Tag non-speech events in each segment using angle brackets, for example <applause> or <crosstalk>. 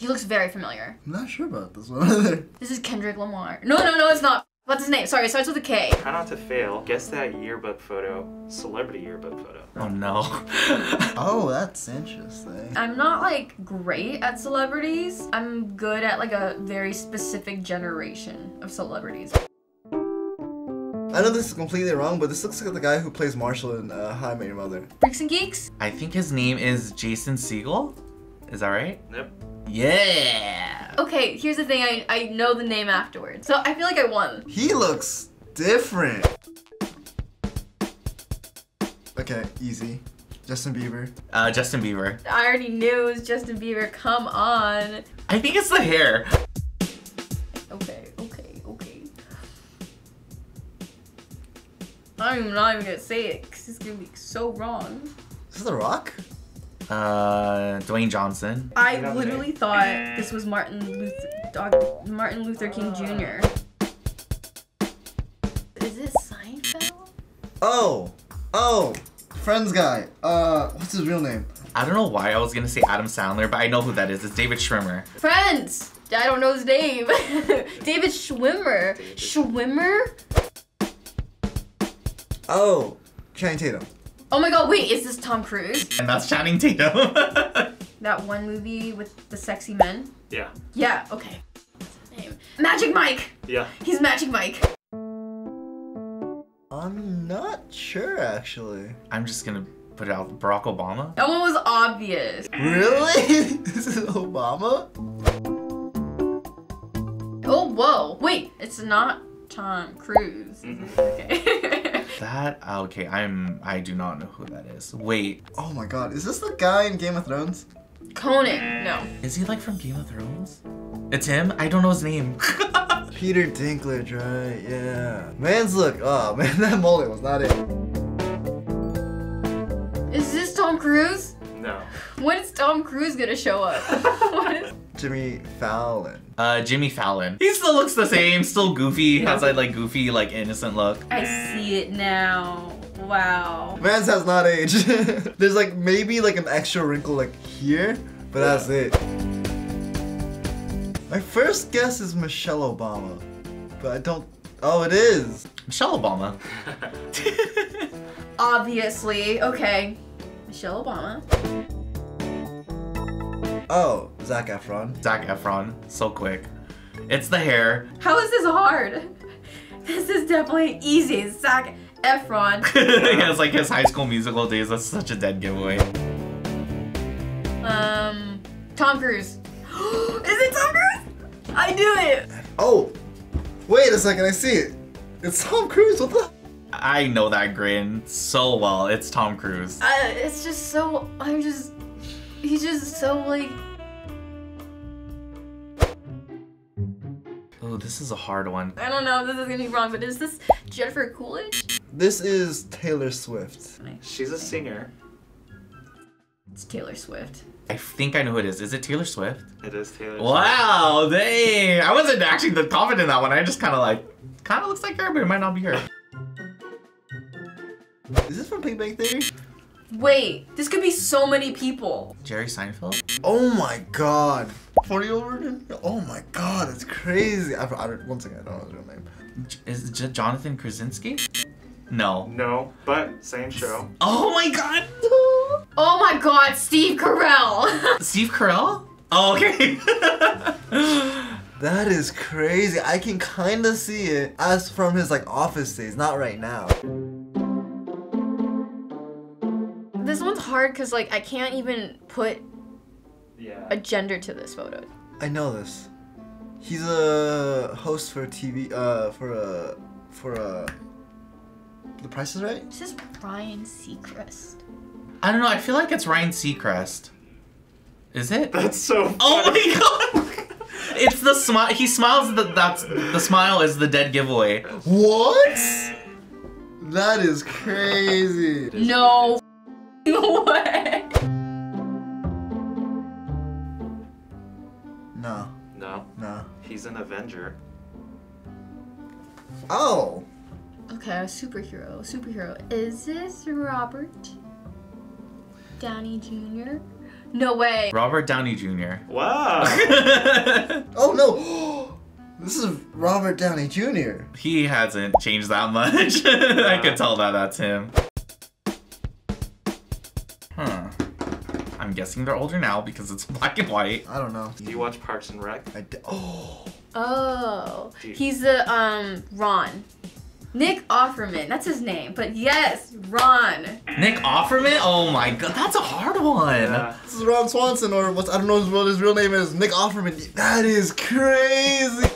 He looks very familiar. I'm not sure about this one either. <laughs> This is Kendrick Lamar. No, no, no, it's not. What's his name? Sorry, it starts with a K. Try not to fail. Guess that yearbook photo. Celebrity yearbook photo. Oh no. <laughs> Oh, that's interesting. I'm not like great at celebrities. I'm good at like a very specific generation of celebrities. I know this is completely wrong, but this looks like the guy who plays Marshall in uh, How I Met Your Mother. Freaks and Geeks? I think his name is Jason Segel. Is that right? Yep. Yeah. Okay, here's the thing. I, I know the name afterwards. So I feel like I won. He looks different. Okay, easy. Justin Bieber. Uh, Justin Bieber. I already knew it was Justin Bieber. Come on. I think it's the hair. Okay, okay, okay. I'm not even gonna say it because it's gonna be so wrong. Is this The Rock? Uh, Dwayne Johnson. I You know the literally thought this was Martin Luther dog, Martin Luther King Jr. Is it Seinfeld? Oh! Oh! Friends guy. Uh, what's his real name? I don't know why I was gonna say Adam Sandler, but I know who that is. It's David Schwimmer. Friends. I don't know his name. <laughs> David Schwimmer. David. Schwimmer? Oh! Channing Tatum. Oh my god, wait, is this Tom Cruise? And that's Channing Tatum. <laughs> That one movie with the sexy men? Yeah. Yeah, okay. What's his name? Magic Mike! Yeah. He's Magic Mike. I'm not sure actually. I'm just gonna put it out. Barack Obama. That one was obvious. Really? <laughs> this is Obama? Oh, whoa. Wait, it's not Tom Cruise. Mm-hmm. Okay. <laughs> That ah, okay. I'm. I do not know who that is. Wait, Oh my god, is this the guy in Game of Thrones? Conan. No. is he like from Game of Thrones? It's him. I don't know his name. <laughs> Peter Dinklage, right? Yeah. Man's look. Oh <laughs> man, that mullet was not it. Is this Tom Cruise? No. When is Tom Cruise gonna show up? <laughs> what is... Jimmy Fallon. Uh, Jimmy Fallon. He still looks the same. Still goofy. Has that like goofy, like innocent look. I see it now. Wow. Man's has not aged. <laughs> There's like maybe like an extra wrinkle like here, but that's it. My first guess is Michelle Obama, but I don't. Oh, it is. Michelle Obama. <laughs> <laughs> Obviously. Okay. Michelle Obama. Oh, Zac Efron. Zac Efron. So quick. It's the hair. How is this hard? <laughs> This is definitely easy. Zac Efron. <laughs> yeah, it's like his high school musical days. That's such a dead giveaway. Um, Tom Cruise. <gasps> is it Tom Cruise? I knew it. Oh, wait a second. I see it. It's Tom Cruise. What the? I know that grin so well. It's Tom Cruise. Uh, it's just so. I'm just. He's just so like. Oh, this is a hard one. I don't know. This is gonna be wrong, but is this Jennifer Coolidge? This is Taylor Swift. She's a singer. It's Taylor Swift. I think I know who it is. Is it Taylor Swift? It is Taylor. Swift. Wow, dang. I wasn't actually that confident in that one. I just kind of like, kind of looks like her, but it might not be her. Is this from Big Bang Theory? Wait, this could be so many people. Jerry Seinfeld? Oh my god. 40 year old virgin? Oh my god, that's crazy. I, I, don't- one second, I don't know his real name. J- Is it J- Jonathan Krasinski? No. No, but same show. Oh my god. <laughs> Oh my god, Steve Carell! <laughs> Steve Carell? Oh, okay. <laughs> That is crazy. I can kind of see it as from his like office days, not right now. Hard because like I can't even put Yeah. a gender to this photo. I know this. He's a host for TV, uh, for a, for a. The Price is Right. This is Ryan Seacrest. I don't know. I feel like it's Ryan Seacrest. Is it? <laughs> That's so. Oh my <laughs> god! It's the smile. He smiles. The, that's the smile is the dead giveaway. What? That is crazy. No way. No, No, no. he's an Avenger. Oh, Okay, a superhero. Superhero. Is this Robert Downey Jr.? No way. Robert Downey Jr. Wow. <laughs> Oh no! <gasps> This is Robert Downey Jr. he hasn't changed that much. <laughs> I could tell that that's him. I'm guessing they're older now because it's black and white. I don't know. Do you watch Parks and Rec? I d- oh. Oh, Dude. he's the um Ron. Nick Offerman, that's his name. But yes, Ron. Nick Offerman? Oh my god, that's a hard one. Yeah. This is Ron Swanson, or what's I don't know what his real name is. Nick Offerman. That is crazy.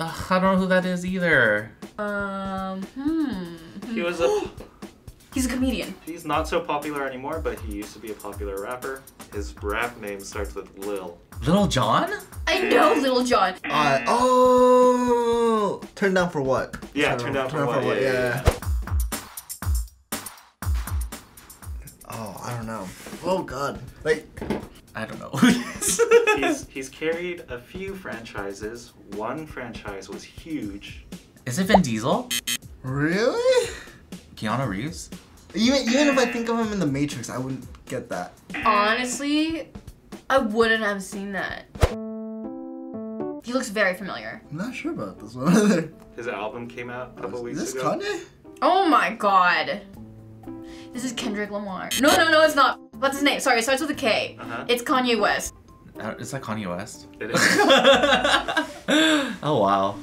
Ugh, I don't know who that is either. Um, hmm. He was a. <gasps> <gasps> <gasps> He's a comedian. He's not so popular anymore, but he used to be a popular rapper. His rap name starts with Lil. Little John? I know Lil Jon. Uh, oh, turn down for what? Yeah, Turn Down for What, yeah, yeah, Oh, I don't know. Oh God, like I don't know who he is. He's <laughs> he's carried a few franchises. One franchise was huge. is it Vin Diesel? really? Keanu Reeves? Even even if I think of him in the Matrix, I wouldn't get that. Honestly, I wouldn't have seen that. He looks very familiar. I'm not sure about this one either. His album came out a couple Is weeks this ago. Kanye? Oh my god. This is Kendrick Lamar. No, no, no, it's not. What's his name? Sorry, it starts with a K. Uh-huh. It's Kanye West. Uh, Is that Kanye West? It is. <laughs> oh wow.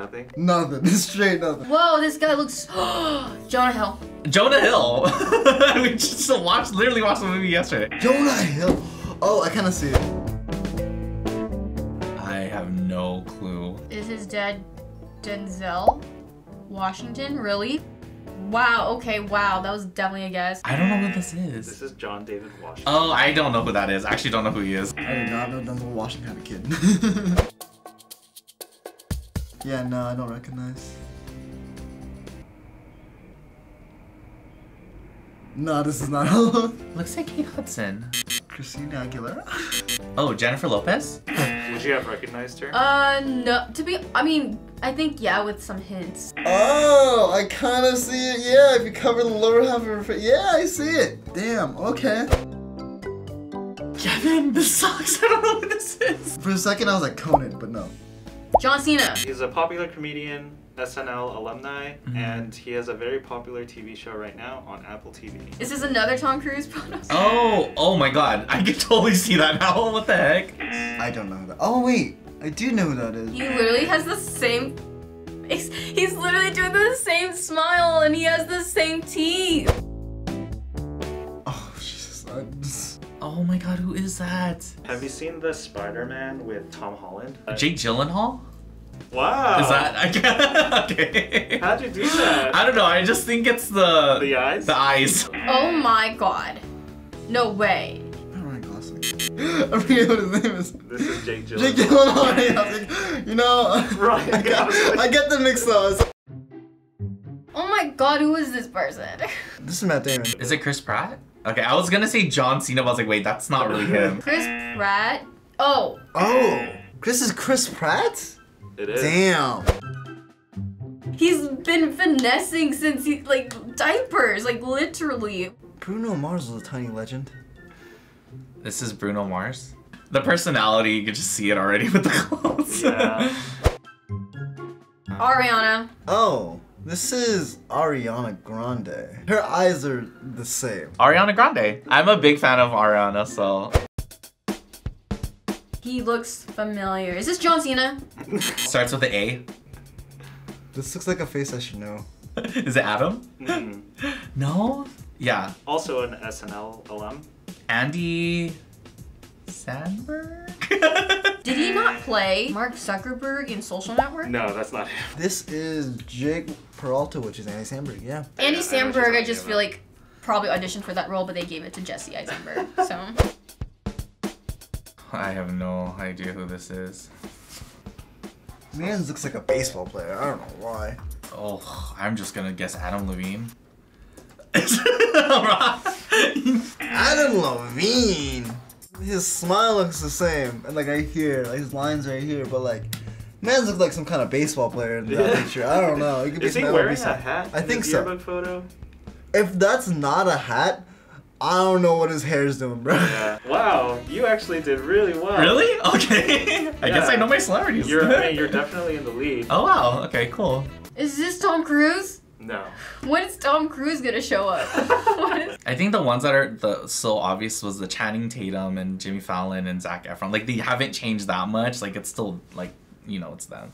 Nothing. Nothing. <laughs> Straight nothing. Whoa, this guy looks. <gasps> Jonah Hill. Jonah Hill. <laughs> we just watched, literally watched the movie yesterday. Jonah Hill. Oh, I kind of see it. I have no clue. Is his dad Denzel Washington? Really? Wow, okay, wow, that was definitely a guess. I don't know who this is. This is. is John David Washington. Oh, I don't know who that is. I actually don't know who he is. I did not know Denzel Washington had a kid. <laughs> yeah, no, I don't recognize. No, this is not <laughs> Looks like Kate Hudson. Christina Aguilera. Oh, Jennifer Lopez? Would you have recognized her? Uh, no, to be, I mean, I think, yeah, with some hints. Oh, I kind of see it. Yeah, if you cover the lower half of her face. Yeah, I see it. Damn. Okay. Kevin, this sucks. <laughs> I don't know who this is. For a second, I was like Conan, but no. John Cena. He's a popular comedian, SNL alumni, Mhm. and he has a very popular TV show right now on Apple TV. This is this another Tom Cruise photo? <laughs> Oh, oh my god. I can totally see that now. <laughs> What the heck? I don't know that. Oh wait, I do know who that is. He literally has the same. He's, he's literally doing the same smile and he has the same teeth. Oh my god, who is that? Have you seen the Spider-Man with Tom Holland? Uh, Jake Gyllenhaal? Wow. Is that I can't, <laughs> okay? How'd you do that? I don't know. I just think it's the The eyes? the eyes. Oh my god. No way. I'm wearing glasses. I forget what his name is. This is Jake Gyllenhaal. <laughs> Jake Gyllenhaal. I was like, you know, <laughs> Right, I, get, I get the mix up. Oh my god, who is this person? This is Matt Damon. Is it Chris Pratt? Okay, I was gonna say John Cena, but I was like, wait, that's not really him. <laughs> Chris Pratt. Oh, Oh, Chris is Chris Pratt. It is. Damn. he's been finessing since he like diapers, like literally. Bruno Mars was a tiny legend. This is Bruno Mars. The personality, you can just see it already with the clothes. Yeah. <laughs> Ariana. Oh, this is Ariana Grande. Her eyes are the same. Ariana Grande. I'm a big fan of Ariana, so He looks familiar. Is this John Cena? starts with the A. This looks like a face I should know. <laughs> Is it Adam? Mhm. No. Yeah, Also an SNL alum. Andy Samberg. <laughs> Did he not play Mark Zuckerberg in Social Network? No, that's not him. This is Jake Peralta, which is Andy Samberg. Yeah. Andy I know- I know what you're Samberg, I just feel about. like probably auditioned for that role, but they gave it to Jesse Eisenberg. <laughs> So I have no idea who this is. Man looks like a baseball player. I don't know why. Oh, I'm just gonna guess Adam Levine. <laughs> Adam Levine. His smile looks the same, and like right here, like his lines right here, but like, man looks like some kind of baseball player in that Yeah. picture. I don't know. It could Is be he wearing MLB a hat? I think so. photo? if that's not a hat, I don't know what his hair's doing, bro. Yeah. Wow, you actually did really well. Really? Okay. <laughs> I guess I know my celebrities. You're, I mean, you're <laughs> definitely in the lead. oh wow. Okay. Cool. Is this Tom Cruise? No. When is Tom Cruise gonna show up? <laughs> I think the ones that are the so obvious was the Channing Tatum and Jimmy Fallon and Zac Efron. Like they haven't changed that much. Like it's still like you know it's them.